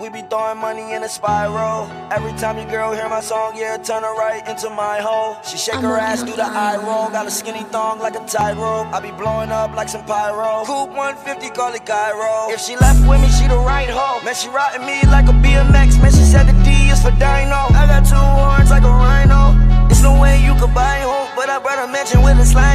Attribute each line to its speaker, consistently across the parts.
Speaker 1: We be throwing money in a spiral. Every time your girl hear my song, yeah, turn her right into my hole. She shake
Speaker 2: I'm
Speaker 1: her ass, do the eye roll. Got a skinny thong like a tightrope. I be blowing up like some pyro. Coupe 150, call it Cairo. If she left with me, she the right hoe. Man, she riding me like a BMX. Man, she said the D is for Dino. I got two horns like a rhino. There's no way you could buy hope, but I brought a mansion with a slide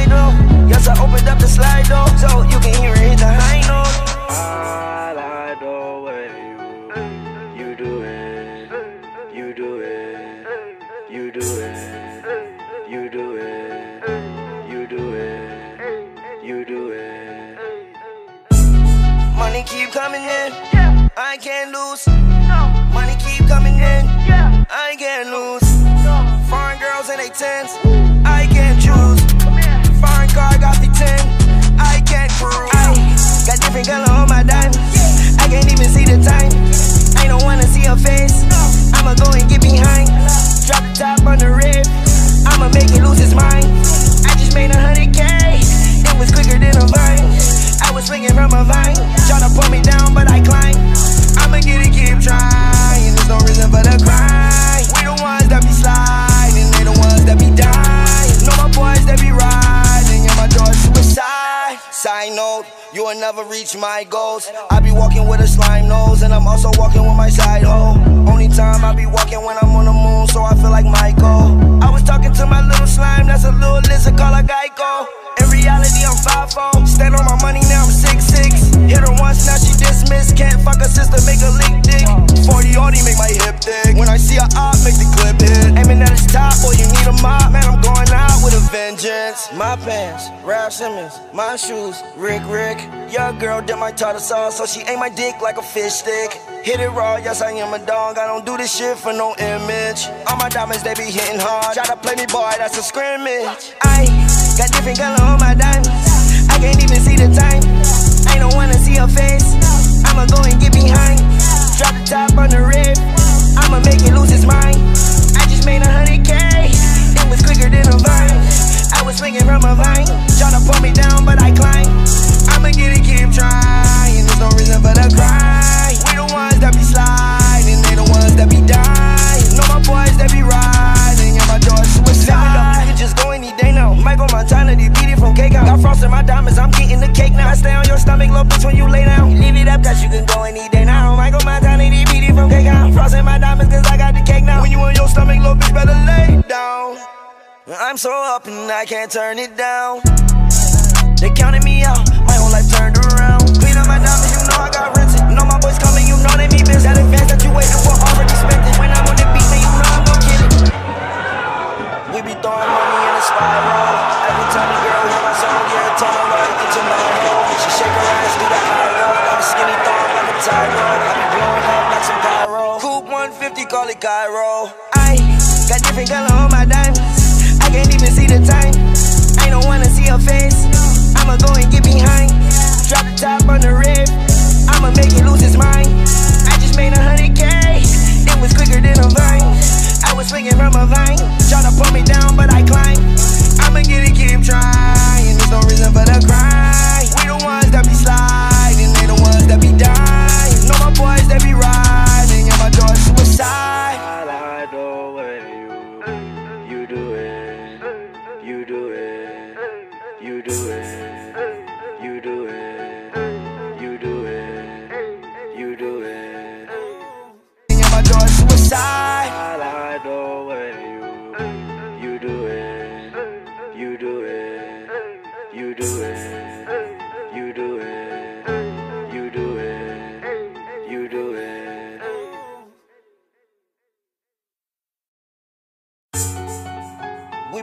Speaker 1: coming in, I can't lose. Money keep coming in, I can't lose. Foreign girls in they tens, I Side note, you will never reach my goals. I be walking with a slime nose, and I'm also walking with my side hoe. Only time I be walking when I'm on the moon, so I feel like Michael. I was talking to my little slime, that's a little lizard called a Geico. In reality, I'm 5'4. Stand on my money, now I'm 6'6. Hit her once, now she dismissed. Can't fuck her sister, make her leak dick. 40 Audi, make my hip thick. My pants, Raf Simons. My shoes, Rick Rick. Your girl did my tartar sauce, so she ate my dick like a fish stick. Hit it raw, yes, I am a dog. I don't do this shit for no image. All my diamonds, they be hitting hard. Try to play me, boy, that's a scrimmage. I got different color on my diamonds. I can't even see the time. I don't wanna see her face. I'ma go and get behind. Drop the top on the rib. I'ma make it lose its mind. I just made a hundred K. I'm so up and I can't turn it down. They counted me out, my whole life turned around. Clean up my diamonds, you know I got rented. Know my boys coming, you know they be busy. That advance that you waiting for, already spent it. When I'm on the beat, man, you know I'm gon' kill it. We be throwing money in a spiral. Every time a girl hear my song, yeah, turn her right into my home. She shake her ass, do the roll. Got a skinny thong like a tightrope. I be blowing up like some pyro. Coupe 150, call it Cairo. I got different color on my diamonds. Can't even see the time. I don't wanna see her face. I'ma go and get behind. Drop the top on the rib. I'ma make it lose its mind. I just made a hundred K. It was quicker than a vine. I was swinging from a vine. Tryna pull me You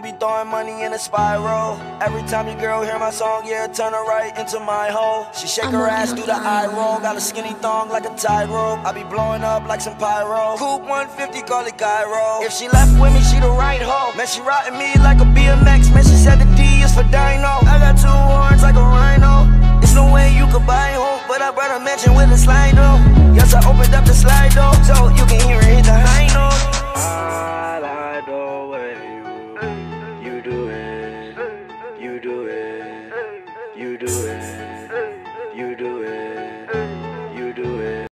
Speaker 1: be throwing money in a spiral. Every time your girl hear my song, yeah, turn her right into my hole. She shake
Speaker 2: I'm
Speaker 1: her ass, do the
Speaker 2: it.
Speaker 1: eye roll. Got a skinny thong like a tightrope. I be blowing up like some pyro. Coupe 150, call it Cairo. If she left with me, she the right hoe. Man, she riding me like a BMX. Man, she said the D is for Dino. I got two horns like a rhino. There's no way you could buy hope, but I brought a mansion with a slide door. Yes, I opened up the slide door, so you can hear